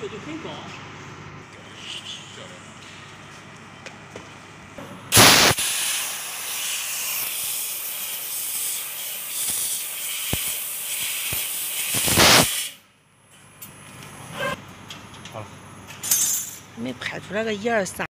度就很高。没拍出来个一二三。